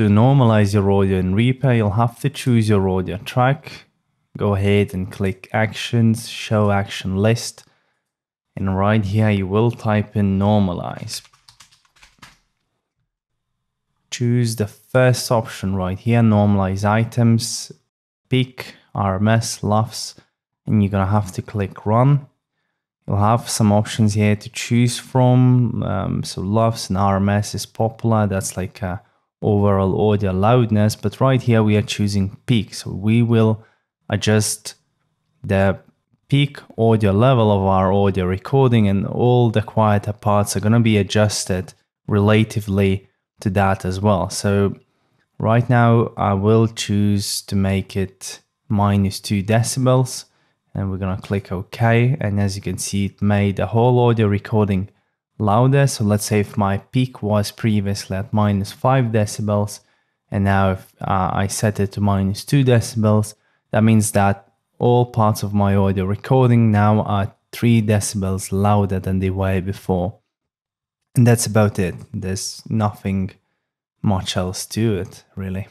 to normalize your audio in Reaper, you'll have to choose your audio track. Go ahead and click Actions, Show Action List. And right here, you will type in Normalize. Choose the first option right here, Normalize Items, Peak, RMS, LUFS, and you're gonna have to click Run. You'll have some options here to choose from. Um, so LUFS and RMS is popular. That's like a overall audio loudness. But right here we are choosing peak. So we will adjust the peak audio level of our audio recording and all the quieter parts are going to be adjusted relatively to that as well. So right now I will choose to make it minus two decibels and we're gonna click OK. And as you can see, it made the whole audio recording louder. So let's say if my peak was previously at minus five decibels, and now if uh, I set it to minus two decibels, that means that all parts of my audio recording now are three decibels louder than they were before. And that's about it. There's nothing much else to it, really.